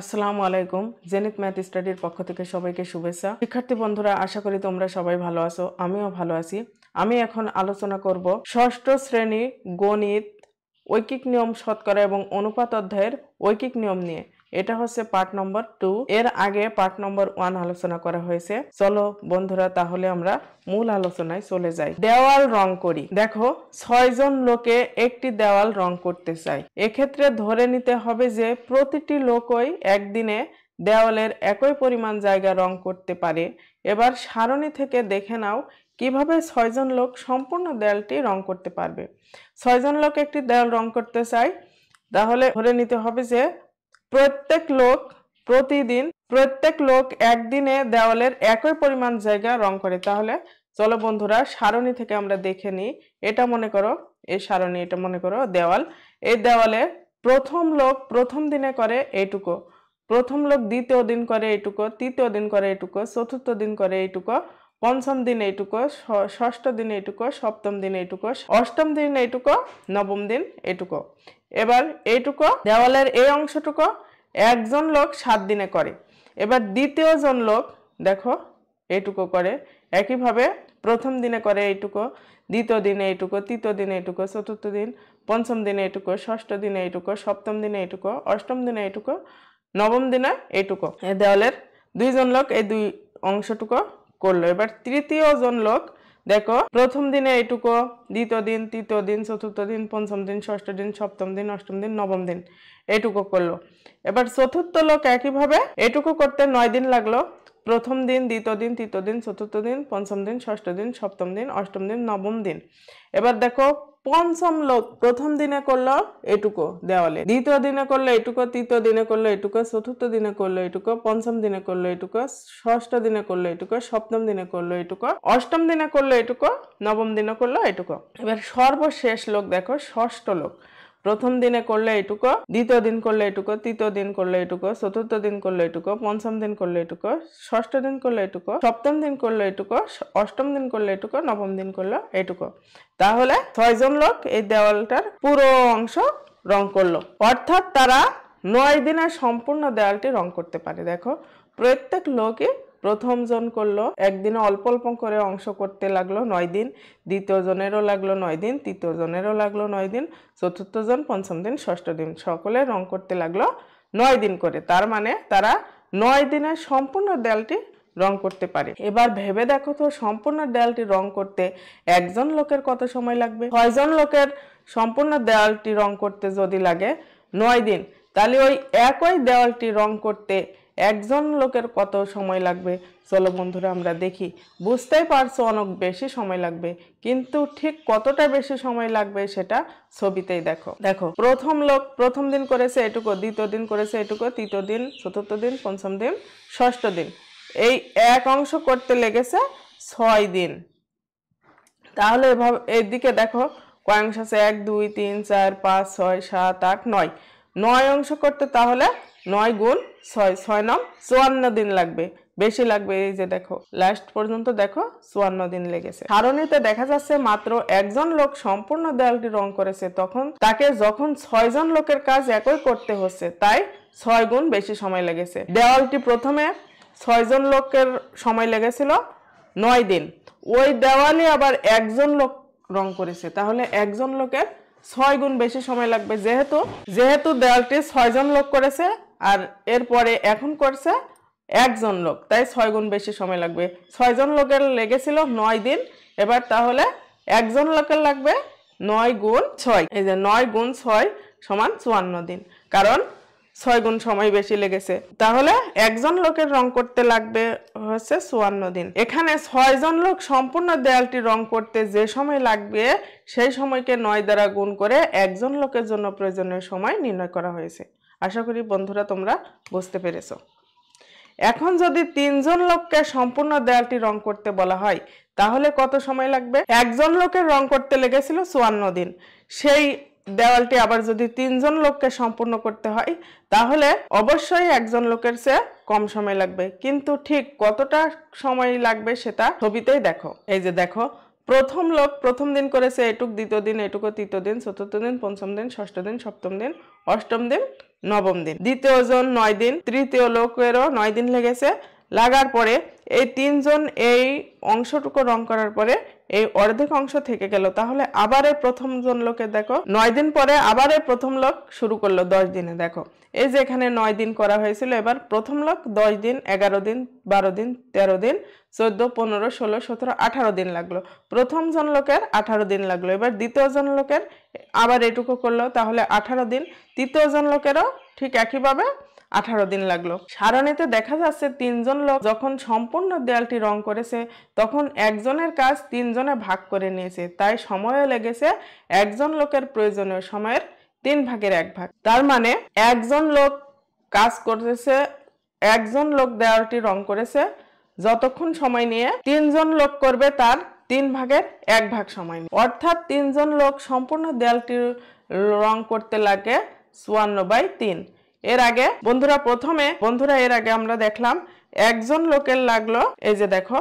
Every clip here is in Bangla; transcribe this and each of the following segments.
আসসালামু আলাইকুম। জেনিত ম্যাথ স্টাডির পক্ষ থেকে সবাইকে শুভেচ্ছা। শিক্ষার্থী বন্ধুরা, আশা করি তোমরা সবাই ভালো আছো, আমিও ভালো আছি। আমি এখন আলোচনা করব ষষ্ঠ শ্রেণি গণিত, ঐকিক নিয়ম শতকরা এবং অনুপাত অধ্যায়ের ঐকিক নিয়ম নিয়ে। এটা হচ্ছে পার্ট নম্বর টু এর আগে পার্ট নম্বর ওয়ান আলোচনা করা হয়েছে। চলো বন্ধুরা, তাহলে আমরা মূল আলোচনায় চলে যাই। দেওয়াল রং করি। দেখো ছয়জন লোকে একটি দেওয়াল রং করতে চায়। এক্ষেত্রে ধরে নিতে হবে যে প্রতিটি লোকই একদিনে দেওয়ালের একই পরিমাণ জায়গা রং করতে পারে। এবার সারণি থেকে দেখে নাও কীভাবে ছয়জন লোক সম্পূর্ণ দেয়ালটি রং করতে পারবে। ছয়জন লোক একটি দেওয়াল রং করতে চায়, তাহলে ধরে নিতে হবে যে প্রত্যেক লোক প্রতিদিন, প্রত্যেক লোক একদিনে দেওয়ালের একই পরিমাণ জায়গা রং করে। তাহলে চলো বন্ধুরা, সারণী থেকে আমরা দেখে নিই। এটা মনে করো, এই সারণী, এটা মনে করো দেওয়াল। এই দেওয়ালে প্রথম লোক প্রথম দিনে করে এইটুকু। প্রথম লোক দ্বিতীয় দিন করে এইটুকু, তৃতীয় দিন করে এইটুকু, চতুর্থ দিন করে এইটুকু। পঞ্চম দিন এইটুকু ষষ্ঠ দিন এইটুকু সপ্তম দিন এইটুকু অষ্টম দিন এইটুকু নবম দিন এইটুকু এবার এইটুকু দেওয়ালের এই অংশটুকু একজন লোক সাত দিনে করে এবার দ্বিতীয় জন লোক দেখো এইটুকু করে একইভাবে প্রথম দিনে করে এইটুকু দ্বিতীয় দিনে এইটুকু তৃতীয় দিনে এইটুকু চতুর্থ দিন পঞ্চম দিনে এইটুকু ষষ্ঠ দিনে এইটুকু সপ্তম দিনে এইটুকু অষ্টম দিনে এইটুকু নবম দিনে এইটুকু এই দেওয়ালের দুইজন লোক এই দুই অংশটুকু করল। এবার তৃতীয় জন লোক, দেখো, প্রথম দিনে এইটুকু, দ্বিতীয় দিন, তৃতীয় দিন, চতুর্থ দিন, পঞ্চম দিন, ষষ্ঠ দিন, সপ্তম দিন, অষ্টম দিন, নবম দিন, এইটুকু করল। এবার চতুর্থ লোক একইভাবে এটুকু করতে নয় দিন লাগল। প্রথম দিন, দ্বিতীয় দিন, তৃতীয় দিন, চতুর্থ দিন, পঞ্চম দিন, ষষ্ঠ দিন, সপ্তম দিন, অষ্টম দিন, নবম দিন। এবার দেখো পঞ্চম লোক প্রথম দিনে করল এটুকু দেওয়ালে। দ্বিতীয় দিনে করল এটুকু, তৃতীয় দিনে করল এটুকু, চতুর্থ দিনে করল এটুকু, পঞ্চম দিনে করল এটুকু, ষষ্ঠ দিনে করল এটুকু, সপ্তম দিনে করল এটুকু, অষ্টম দিনে করল এটুকু, নবম দিনে করল এটুকু। এবার সর্বশেষ লোক দেখো, ষষ্ঠ লোক। প্রথম দিনে করলে এটুকু, দ্বিতীয় দিন করলে এটুকু, তৃতীয় দিন করলে এটুকু, চতুর্থ দিন করলে এটুকু, পঞ্চম দিন করলে এটুকু, ষষ্ঠ দিন করলে এটুকু, সপ্তম দিন করলে এটুকু, অষ্টম দিন করলে এটুকু, নবম দিন করলে এটুকু। তাহলে ছয়জন লোক এই দেওয়ালটার পুরো অংশ রং করল। অর্থাৎ তারা নয় দিনে সম্পূর্ণ দেওয়ালটি রং করতে পারে। দেখো, প্রত্যেক লোকই প্রথম জন করল, একদিনে অল্প অল্প করে অংশ করতে লাগল নয় দিন, দ্বিতীয় জনেরও লাগল নয় দিন, তৃতীয় জনেরও লাগল নয় দিন, চতুর্থ জন পঞ্চম দিন, ষষ্ঠ দিন, সকলে রং করতে লাগল নয় দিন করে। তার মানে তারা নয় দিনে সম্পূর্ণ দেয়ালটি রং করতে পারে। এবার ভেবে দেখো তো, সম্পূর্ণ দেয়ালটি রং করতে একজন লোকের কত সময় লাগবে? ছয়জন লোকের সম্পূর্ণ দেয়ালটি রং করতে যদি লাগে নয় দিন, তাহলে ওই একই দেওয়ালটি রং করতে একজন লোকের কত সময় লাগবে? চলো বন্ধুরা, আমরা দেখি। বুঝতেই পারছ অনেক বেশি সময় লাগবে, কিন্তু ঠিক কতটা বেশি সময় লাগবে সেটা ছবিতেই দেখো। দেখো, প্রথম লোক, প্রথম দিন করেছে এটুকু, দ্বিতীয় দিন করেছে এটুকু, তৃতীয় দিন, চতুর্থ দিন, পঞ্চম দিন, ষষ্ঠ দিন। এই এক অংশ করতে লেগেছে ছয় দিন। তাহলে এভাবে, এদিকে দেখো কয় অংশ আছে, এক, দুই, তিন, চার, পাঁচ, ছয়, সাত, আট, নয়। নয় অংশ করতে তাহলে নয় গুণ ছয় ছয় নম চুয়ান্ন দিন লাগবে। বেশি লাগবে এই যে দেখো লাস্ট পর্যন্ত দেখো চুয়ান্ন দিন লেগেছে। সারণীতে দেখা যাচ্ছে মাত্র একজন লোক সম্পূর্ণ দেয়ালটি রং করেছে, তখন তাকে যখন ছয়জন লোকের কাজ একই করতে হচ্ছে, তাই ছয় গুণ বেশি সময় লেগেছে। দেওয়ালটি প্রথমে ছয়জন লোকের সময় লেগেছিল, নয় দিন। ওই দেওয়ালে আবার একজন লোক রং করেছে, তাহলে একজন লোকের ছয় গুণ বেশি সময় লাগবে। যেহেতু যেহেতু দেওয়ালটি ছয়জন লোক করেছে আর এরপরে এখন করছে একজন লোক, তাই ছয় গুণ বেশি সময় লাগবে। ছয়জন লোকের লেগেছিল নয় দিন, এবার তাহলে একজন লোকের লাগবে নয় গুণ ছয়। এই যে নয় গুণ ছয় সমান চুয়ান্ন দিন। কারণ ছয় গুণ সময় বেশি লেগেছে। তাহলে একজন লোকের রং করতে লাগবে হচ্ছে চুয়ান্ন দিন। এখানে ছয়জন লোক সম্পূর্ণ দেয়ালটি রং করতে যে সময় লাগবে, সেই সময়কে নয় দ্বারা গুণ করে একজন লোকের জন্য প্রয়োজনীয় সময় নির্ণয় করা হয়েছে। আশা করি বন্ধুরা তোমরা বুঝতে পেরেছ। এখন যদি তিনজন লোককে সম্পূর্ণ দেয়ালটি রং করতে বলা হয়, তাহলে কত সময় লাগবে? একজন লোকের রং করতে লেগেছিল চুয়ান্ন দিন। সেই দেওয়ালটি আবার যদি তিনজন লোককে সম্পূর্ণ করতে হয়, তাহলে অবশ্যই একজন লোকের চেয়ে কম সময় লাগবে। কিন্তু ঠিক কতটা সময় লাগবে সেটা ছবিতেই দেখো। এই যে দেখো, প্রথম লোক প্রথম দিন করেছে এটুক, দ্বিতীয় দিন এটুকু, তৃতীয় দিন, চতুর্থ দিন, পঞ্চম দিন, ষষ্ঠ দিন, সপ্তম দিন, অষ্টম দিন, নবম দিন। দ্বিতীয় জন নয় দিন, তৃতীয় লোকেরও নয় দিন লেগেছে। লাগার পরে এই তিনজন এই অংশটুকু রং করার পরে এই অর্ধেক অংশ থেকে গেল। তাহলে আবার এই প্রথম জন লোকে দেখো, নয় দিন পরে আবার এই প্রথম লোক শুরু করল দশ দিনে, দেখো। এই যে এখানে নয় দিন করা হয়েছিল, এবার প্রথম লোক দশ দিন, এগারো দিন, বারো দিন, তেরো দিন, চোদ্দ, পনেরো, ষোলো, সতেরো, আঠারো দিন লাগল। প্রথম জন লোকের আঠারো দিন লাগল, এবার দ্বিতীয় জন লোকের আবার এটুকু করল, তাহলে আঠারো দিন, তৃতীয় জন লোকেরও ঠিক একইভাবে আঠারো দিন লাগল। সারণীতে দেখা যাচ্ছে তিনজন লোক যখন সম্পূর্ণ দেয়ালটি রং করেছে, তখন একজনের কাজ তিনজনে ভাগ করে নিয়েছে। তাই সময়ও লেগেছে একজন লোকের প্রয়োজনীয় সময়ের তিন ভাগের এক ভাগ। তার মানে একজন লোক কাজ করতেছে, একজন লোক দেওয়ালটি রং করেছে, যতক্ষণ সময় নিয়ে তিনজন লোক করবে তার তিন ভাগের এক ভাগ সময় নিয়ে। অর্থাৎ তিনজন লোক সম্পূর্ণ দেয়ালটি রং করতে লাগে চুয়ান্ন বাই তিন। এর আগে বন্ধুরা প্রথমে, বন্ধুরা এর আগে আমরা দেখলাম একজন লোকের লাগল, এই যে দেখো,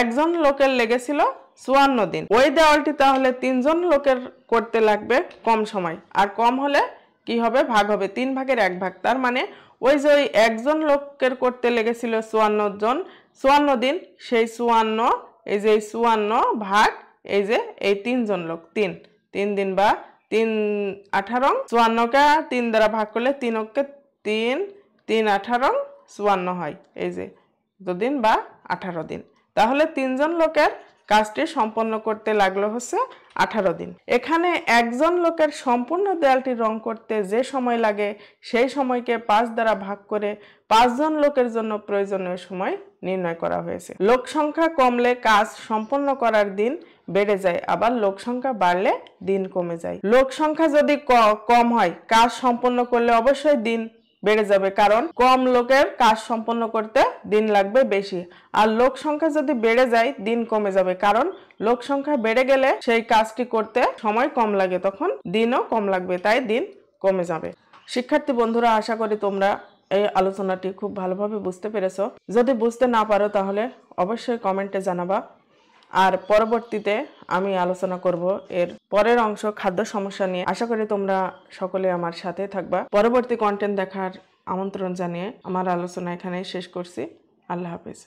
একজন লোকের লেগেছিল চুয়ান্ন দিন। ওই দেওয়ালটি তাহলে তিনজন লোকের করতে লাগবে কম সময়। আর কম হলে কি হবে? ভাগ হবে। তিন ভাগের এক ভাগ। তার মানে ওই যে ওই একজন লোকের করতে লেগেছিল চুয়ান্ন জন, চুয়ান্ন দিন, সেই চুয়ান্ন, এই যে এই চুয়ান্ন ভাগ, এই যে এই তিনজন লোক, তিন। তিন দিন বা তিন আঠারো, চুয়ান্নকে তিন দ্বারা ভাগ করলে তিন অক্ষে তিন তিন আঠারো, চুয়ান্ন হয়। এই যে দুদিন বা আঠারো দিন। তাহলে তিনজন লোকের কাজটি সম্পন্ন করতে লাগল হচ্ছে আঠারো দিন। এখানে একজন লোকের সম্পূর্ণ দেয়ালটি রং করতে যে সময় লাগে, সেই সময়কে পাঁচ দ্বারা ভাগ করে পাঁচজন লোকের জন্য প্রয়োজনীয় সময় নির্ণয় করা হয়েছে। লোক সংখ্যা কমলে কাজ সম্পন্ন করার দিন বেড়ে যায়, আবার লোক সংখ্যা বাড়লে দিন কমে যায়। লোক সংখ্যা যদি কম হয়, কাজ সম্পন্ন করলে অবশ্যই দিন বেড়ে যাবে। কারণ কম লোকের কাজ সম্পন্ন করতে দিন লাগবে বেশি। আর লোক সংখ্যা যদি বেড়ে যায়, দিন কমে যাবে। কারণ লোক সংখ্যা বেড়ে গেলে সেই কাজটি করতে সময় কম লাগে, তখন দিনও কম লাগবে, তাই দিন কমে যাবে। শিক্ষার্থী বন্ধুরা, আশা করি তোমরা এই আলোচনাটি খুব ভালোভাবে বুঝতে পেরেছ। যদি বুঝতে না পারো, তাহলে অবশ্যই কমেন্টে জানাবা। আর পরবর্তীতে আমি আলোচনা করব এর পরের অংশ খাদ্য সমস্যা নিয়ে। আশা করি তোমরা সকলে আমার সাথে থাকবা। পরবর্তী কন্টেন্ট দেখার আমন্ত্রণ জানিয়ে আমার আলোচনা এখানেই শেষ করছি। আল্লাহ হাফিজ।